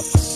up.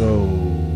go.